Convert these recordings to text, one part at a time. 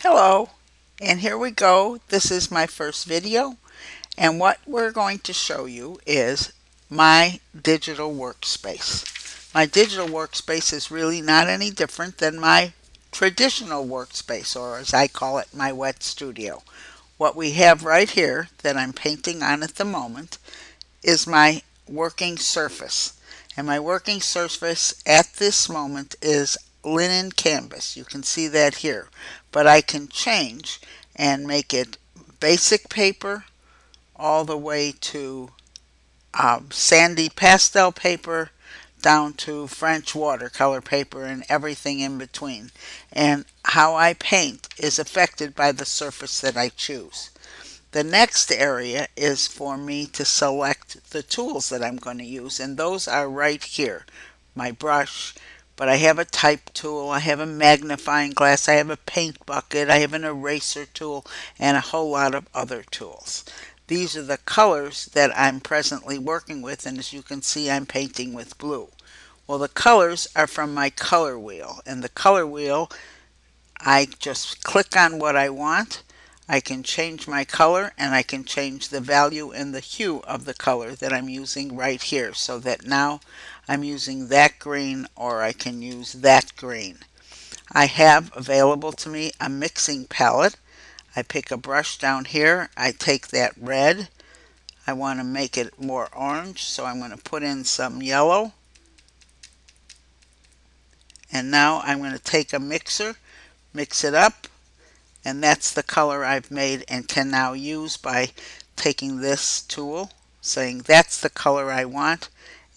Hello, and here we go. This is my first video, and what we're going to show you is my digital workspace. My digital workspace is really not any different than my traditional workspace, or as I call it, my wet studio. What we have right here that I'm painting on at the moment is my working surface. And my working surface at this moment is linen canvas. You can see that here. But I can change and make it basic paper all the way to um, sandy pastel paper down to French watercolor paper and everything in between. And how I paint is affected by the surface that I choose. The next area is for me to select the tools that I'm going to use and those are right here. My brush, but I have a type tool, I have a magnifying glass, I have a paint bucket, I have an eraser tool, and a whole lot of other tools. These are the colors that I'm presently working with, and as you can see, I'm painting with blue. Well, the colors are from my color wheel, and the color wheel, I just click on what I want, I can change my color and I can change the value and the hue of the color that I'm using right here so that now I'm using that green or I can use that green. I have available to me a mixing palette. I pick a brush down here, I take that red, I want to make it more orange so I'm going to put in some yellow and now I'm going to take a mixer, mix it up and that's the color I've made and can now use by taking this tool saying that's the color I want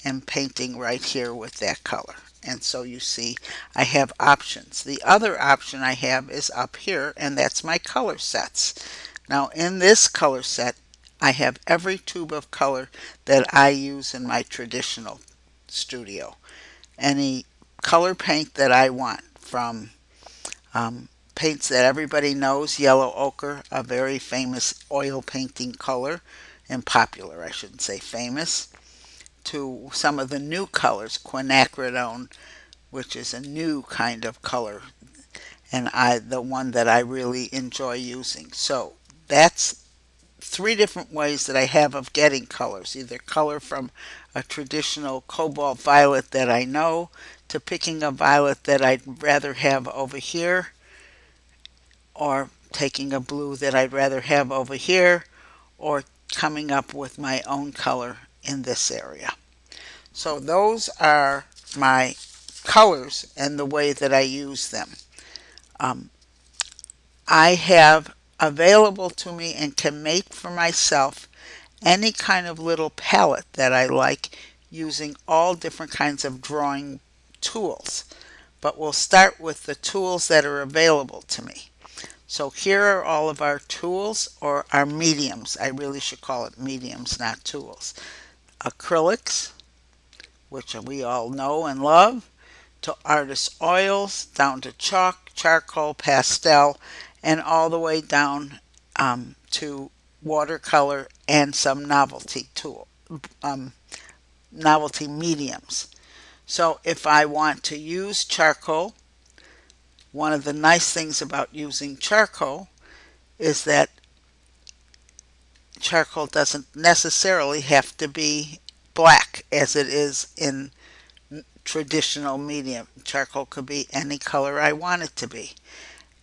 and painting right here with that color. And so you see I have options. The other option I have is up here and that's my color sets. Now in this color set I have every tube of color that I use in my traditional studio. Any color paint that I want from um, paints that everybody knows, yellow ochre, a very famous oil painting color, and popular, I shouldn't say famous, to some of the new colors, quinacridone, which is a new kind of color, and I the one that I really enjoy using. So that's three different ways that I have of getting colors, either color from a traditional cobalt violet that I know, to picking a violet that I'd rather have over here, or taking a blue that I'd rather have over here or coming up with my own color in this area. So those are my colors and the way that I use them. Um, I have available to me and can make for myself any kind of little palette that I like using all different kinds of drawing tools. But we'll start with the tools that are available to me. So here are all of our tools or our mediums. I really should call it mediums, not tools. Acrylics, which we all know and love, to artist oils, down to chalk, charcoal, pastel, and all the way down um, to watercolor and some novelty tool, um, novelty mediums. So if I want to use charcoal, one of the nice things about using charcoal is that charcoal doesn't necessarily have to be black as it is in traditional medium. Charcoal could be any color I want it to be.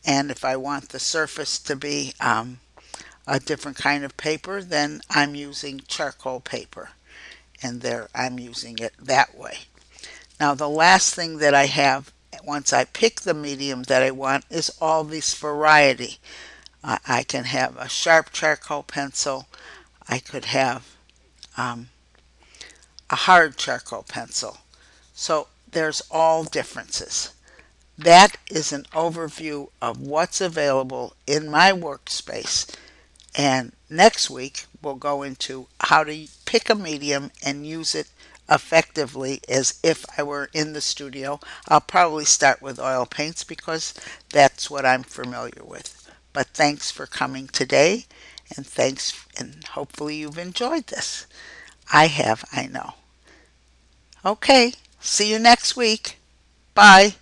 And if I want the surface to be um, a different kind of paper, then I'm using charcoal paper. And there I'm using it that way. Now the last thing that I have once I pick the medium that I want is all this variety. Uh, I can have a sharp charcoal pencil. I could have um, a hard charcoal pencil. So there's all differences. That is an overview of what's available in my workspace. And next week, we'll go into how to pick a medium and use it effectively as if I were in the studio. I'll probably start with oil paints because that's what I'm familiar with. But thanks for coming today and thanks and hopefully you've enjoyed this. I have, I know. Okay, see you next week. Bye.